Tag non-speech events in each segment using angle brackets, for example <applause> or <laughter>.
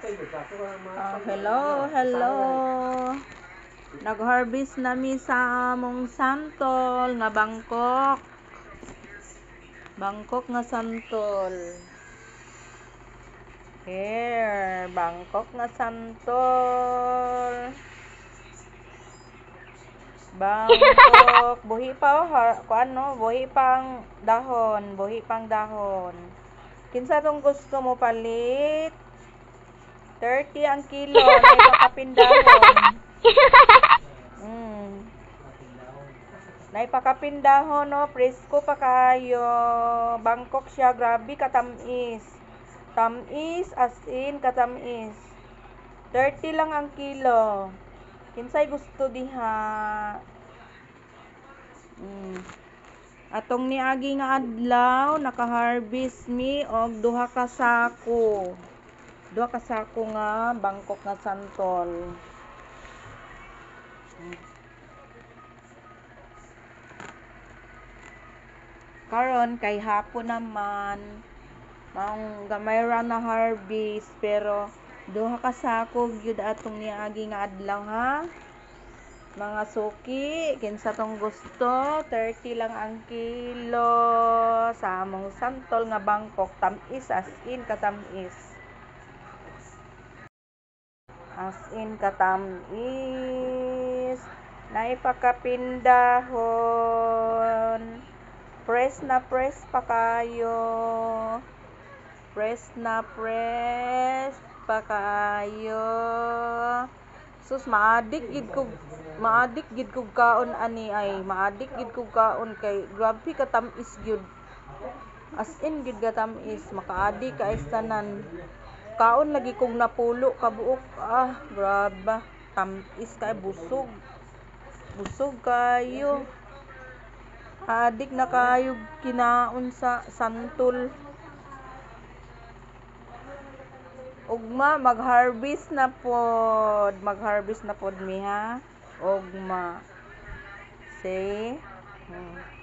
Ah, hello, hello. Nag-harvest nami sa among santol nga Bangkok. Bangkok nga santol. Here, Bangkok nga santol. Bangkok, buhi pa oh, kuan no, buhi pang dahon, buhi pang dahon. Kinsa tong gusto mo palit? 30 ang kilo, may pakapindahon. <laughs> Mm. Naipakapindahon no, presko pa kayo. Bangkok siya, grabe katamis. Tamis as in katamis. 30 lang ang kilo. Kinsay gusto diha? Mm. Atong niagi nga adlaw naka-harvest mi og duha ka sako. Duha ka sako nga Bangkok nga santol. Karon kay hapon naman maong gamay ra na harvest pero duha ka sako gyud atong niagi nga adlaw ha. Mga suki, kinsa tong gusto, 30 lang ang kilo sa among santol nga Bangkok tamis as in katamis. As in katamis. Naipakapindahon. Press na press pa kayo. Press na press pa kayo. Sus maadik gid ko maadik gid ko kaon ani ay maadik gid ko kaon kay grabe ka tamis gyud. As in gid ka tamis makaadi ka is tanan. Kaon lagi kong napulo kabuok ah grabe tamis kay busog. Busog kayo. Adik na kayo kinaon sa santol. Ugma mag-harvest na pod. Mag-harvest na pod mi ha. Ugma. Say. Hmm.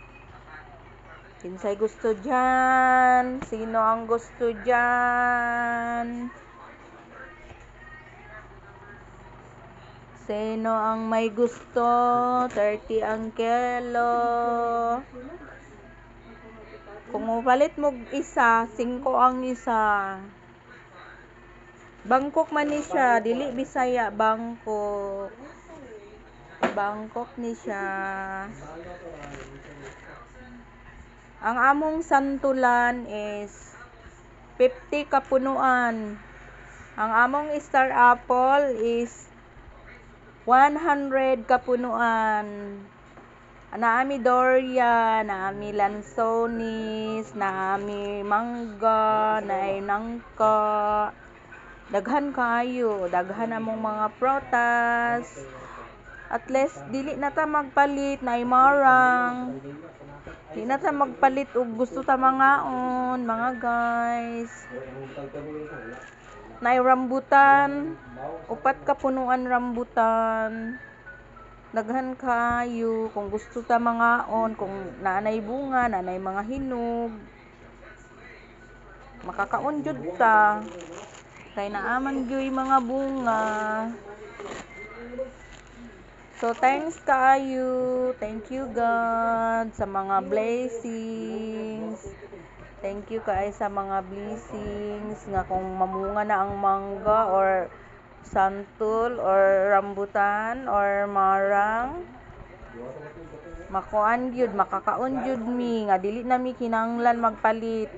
Kinsay gusto dyan? Sino ang gusto dyan? Sino ang may gusto? 30 ang kilo. Kung upalit mo isa, 5 ang isa. Bangkok man ni siya, dili Bisaya, Bangkok. Bangkok ni siya. Ang among santulan is 50 kapunuan. Ang among star apple is 100 kapunuan. Naami Doria, naami Lansonis, naami Mangga, naay Nangka. Daghan kayo, daghan among mga protas. At least dili na ta magpalit na marang. Di na ta magpalit og gusto ta mangaon, mga guys. Nay rambutan, upat ka punuan rambutan. Daghan kayo kung gusto ta mangaon, kung naanay bunga, naanay mga hinog. Makakaon jud ta. Kay naaman gyud mga bunga. So, thanks kayo. Thank you, God, sa mga blessings. Thank you kay sa mga blessings nga kung mamunga na ang mangga or santol or rambutan or marang makuan gyud makakaon gyud mi nga dili na mi kinanglan magpalit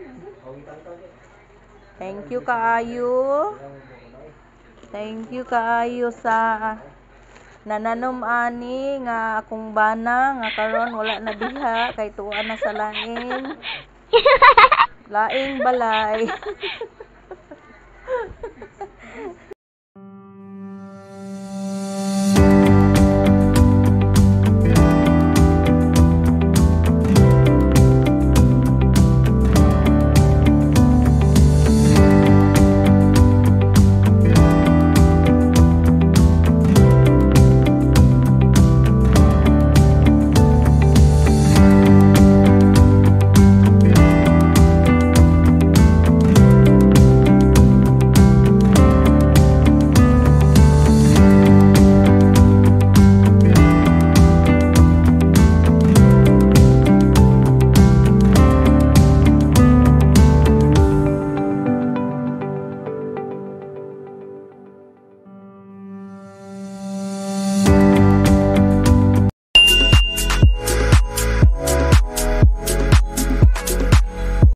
thank you kaayo thank you kaayo sa nananom ani nga akong bana nga karon wala na diha kay tuwa na sa laing. <laughs> Laing balay. <laughs>